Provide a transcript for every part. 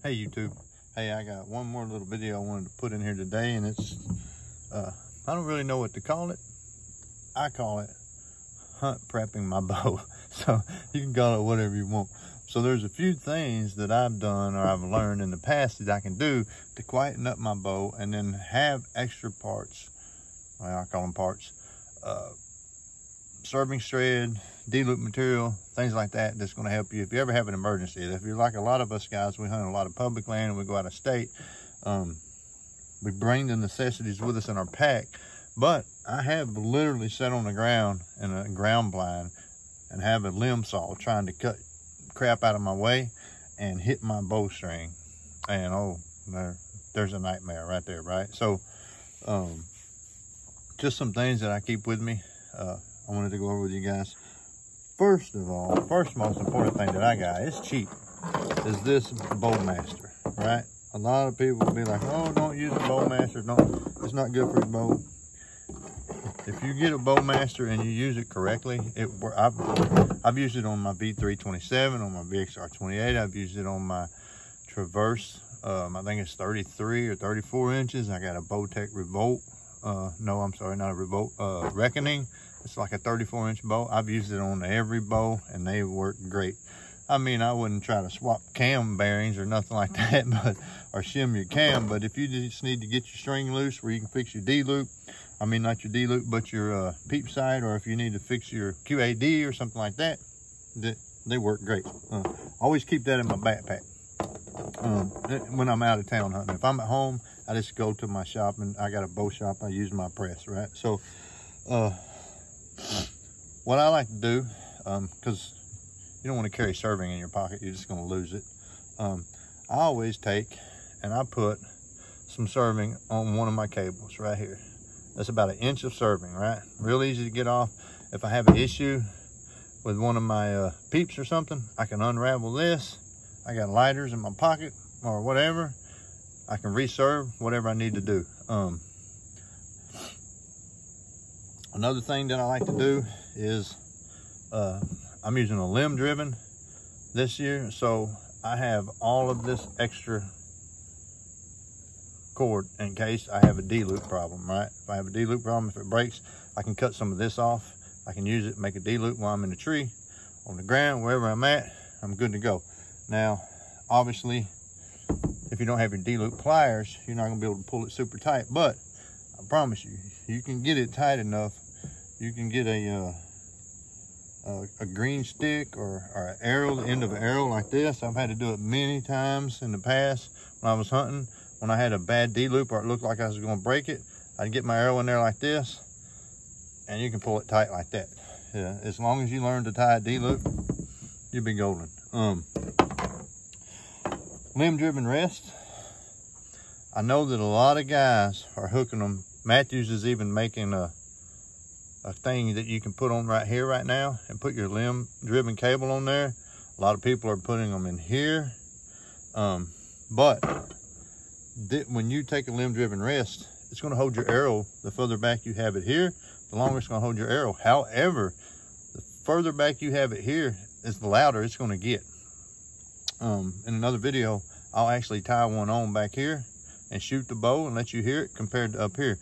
Hey YouTube. Hey, I got one more little video I wanted to put in here today and it's, uh, I don't really know what to call it. I call it hunt prepping my bow. So you can call it whatever you want. So there's a few things that I've done or I've learned in the past that I can do to quieten up my bow and then have extra parts. Well, I call them parts. Uh, serving thread, D-loop material, things like that that's going to help you if you ever have an emergency. If you're like a lot of us guys, we hunt a lot of public land and we go out of state. Um, we bring the necessities with us in our pack. But I have literally sat on the ground in a ground blind and have a limb saw trying to cut crap out of my way and hit my bowstring. And oh, there, there's a nightmare right there, right? So, um, just some things that I keep with me. Uh, I wanted to go over with you guys. First of all, first most important thing that I got, it's cheap, is this Bowmaster, right? A lot of people will be like, oh, don't use a Bowmaster. Don't, it's not good for your bow. If you get a Bowmaster and you use it correctly, it I've, I've used it on my V327, on my VXR28. I've used it on my Traverse. Um, I think it's 33 or 34 inches. I got a Bowtech Revolt. Uh, no, I'm sorry, not a Revolt. Uh, Reckoning. It's like a 34 inch bow. I've used it on every bow and they work great. I mean, I wouldn't try to swap cam bearings or nothing like that, but or shim your cam. But if you just need to get your string loose where you can fix your D-loop, I mean, not your D-loop, but your uh, peep sight, or if you need to fix your QAD or something like that, they, they work great. Uh, always keep that in my backpack um, when I'm out of town hunting. If I'm at home, I just go to my shop and I got a bow shop. I use my press, right? So, uh, what I like to do, because um, you don't want to carry serving in your pocket, you're just going to lose it. Um, I always take and I put some serving on one of my cables right here. That's about an inch of serving, right? Real easy to get off. If I have an issue with one of my uh, peeps or something, I can unravel this. I got lighters in my pocket or whatever. I can reserve whatever I need to do. Um, Another thing that I like to do is uh, I'm using a limb driven this year. So I have all of this extra cord in case I have a D-loop problem, right? If I have a D-loop problem, if it breaks, I can cut some of this off. I can use it, make a D-loop while I'm in the tree, on the ground, wherever I'm at, I'm good to go. Now, obviously, if you don't have your D-loop pliers, you're not gonna be able to pull it super tight, but I promise you, you can get it tight enough you can get a uh, a, a, green stick or, or an arrow, the end of an arrow like this. I've had to do it many times in the past when I was hunting. When I had a bad D-loop or it looked like I was gonna break it, I'd get my arrow in there like this and you can pull it tight like that. Yeah, as long as you learn to tie a D-loop, you'll be golden. Um, limb-driven rest. I know that a lot of guys are hooking them. Mathews is even making a a thing that you can put on right here right now and put your limb driven cable on there. A lot of people are putting them in here. Um, but when you take a limb driven rest, it's gonna hold your arrow, the further back you have it here, the longer it's gonna hold your arrow. However, the further back you have it here is the louder it's gonna get. Um, in another video, I'll actually tie one on back here and shoot the bow and let you hear it compared to up here.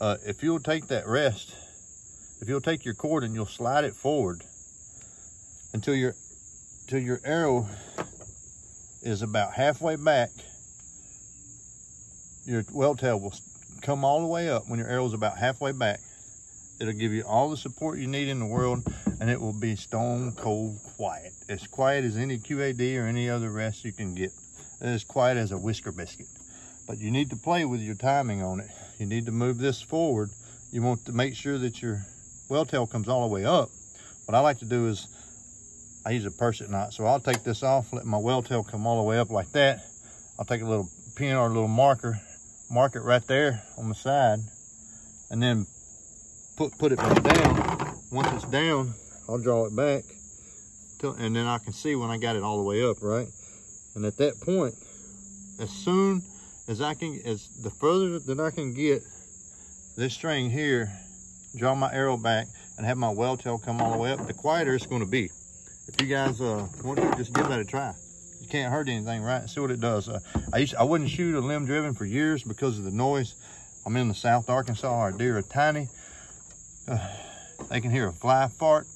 Uh, if you'll take that rest if you'll take your cord and you'll slide it forward until your until your arrow is about halfway back, your well tail will come all the way up when your arrow is about halfway back. It'll give you all the support you need in the world and it will be stone cold quiet. As quiet as any QAD or any other rest you can get. As quiet as a whisker biscuit. But you need to play with your timing on it. You need to move this forward. You want to make sure that your well tail comes all the way up. What I like to do is I use a purset knot. So I'll take this off, let my well tail come all the way up like that. I'll take a little pin or a little marker, mark it right there on the side, and then put, put it back down. Once it's down, I'll draw it back, till, and then I can see when I got it all the way up, right? And at that point, as soon as I can, as the further that I can get this string here draw my arrow back and have my well tail come all the way up, the quieter it's going to be. If you guys uh, want to, just give that a try. You can't hurt anything, right? See what it does. Uh, I used I wouldn't shoot a limb driven for years because of the noise. I'm in the South Arkansas. Our deer are tiny. Uh, they can hear a fly fart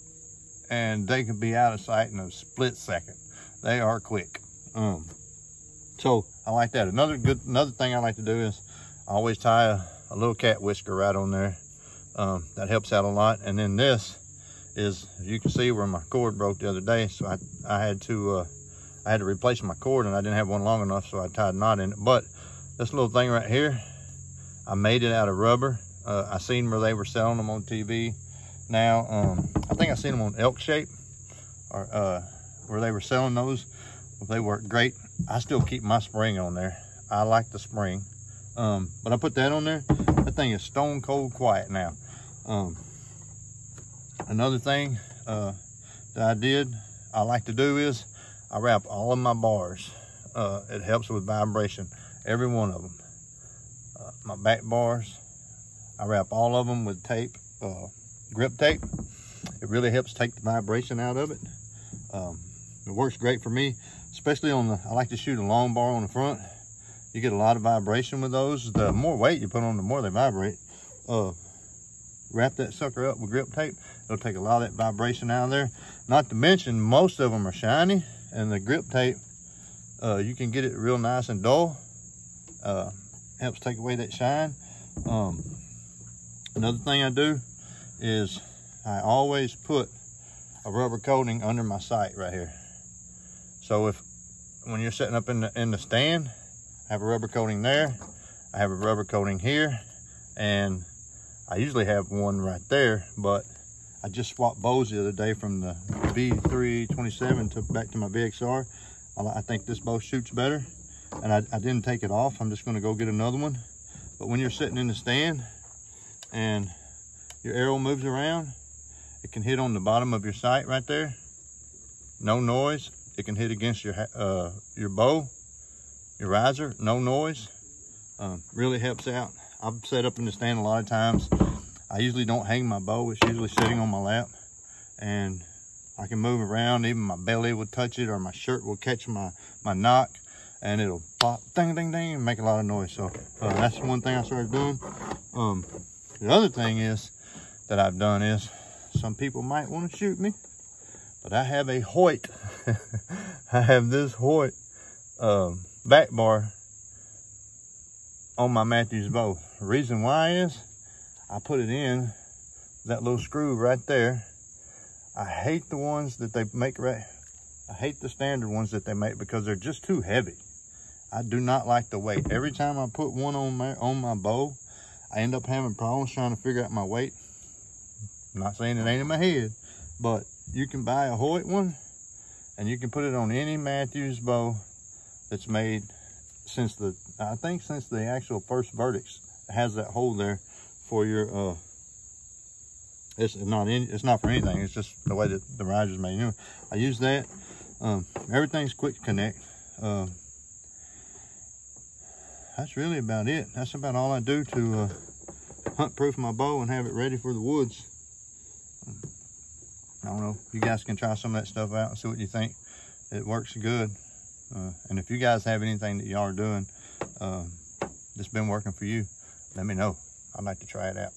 and they can be out of sight in a split second. They are quick. Um, so I like that. Another good, another thing I like to do is always tie a, a little cat whisker right on there. Um, that helps out a lot. And then this is, you can see where my cord broke the other day. So I, I had to, uh, I had to replace my cord and I didn't have one long enough. So I tied a knot in it. But this little thing right here, I made it out of rubber. Uh, I seen where they were selling them on TV. Now, um, I think I seen them on Elk Shape or uh, where they were selling those. They work great. I still keep my spring on there. I like the spring. Um, but I put that on there. That thing is stone cold quiet now. Um, another thing uh, that I did, I like to do is I wrap all of my bars. Uh, it helps with vibration, every one of them. Uh, my back bars, I wrap all of them with tape, uh, grip tape. It really helps take the vibration out of it. Um, it works great for me, especially on the, I like to shoot a long bar on the front. You get a lot of vibration with those. The more weight you put on, the more they vibrate. Uh, wrap that sucker up with grip tape. It'll take a lot of that vibration out of there. Not to mention, most of them are shiny and the grip tape, uh, you can get it real nice and dull. Uh, helps take away that shine. Um, another thing I do is I always put a rubber coating under my sight right here. So if when you're setting up in the in the stand, I have a rubber coating there. I have a rubber coating here, and I usually have one right there, but I just swapped bows the other day from the V327 to back to my VXR. I, I think this bow shoots better, and I, I didn't take it off. I'm just gonna go get another one. But when you're sitting in the stand and your arrow moves around, it can hit on the bottom of your sight right there. No noise. It can hit against your uh, your bow, your riser, no noise. Um, really helps out. I've set up in the stand a lot of times. I usually don't hang my bow. It's usually sitting on my lap. And I can move around. Even my belly will touch it or my shirt will catch my, my nock. And it'll pop, ding, ding, ding, and make a lot of noise. So uh, that's one thing I started doing. Um, the other thing is that I've done is some people might want to shoot me but I have a Hoyt. I have this Hoyt um, back bar on my Mathews bow. Reason why is I put it in that little screw right there. I hate the ones that they make right. I hate the standard ones that they make because they're just too heavy. I do not like the weight. Every time I put one on my on my bow, I end up having problems trying to figure out my weight. I'm not saying it ain't in my head, but you can buy a Hoyt one and you can put it on any Mathews bow that's made since the, I think since the actual first Vertix has that hole there for your, uh, it's not in, it's not for anything. It's just the way that the riser's made. You I use that. Um, everything's quick to connect. Uh, that's really about it. That's about all I do to uh, hunt proof my bow and have it ready for the woods. I don't know. You guys can try some of that stuff out and see what you think. It works good. Uh, and if you guys have anything that y'all are doing uh, that's been working for you, let me know. I'd like to try it out.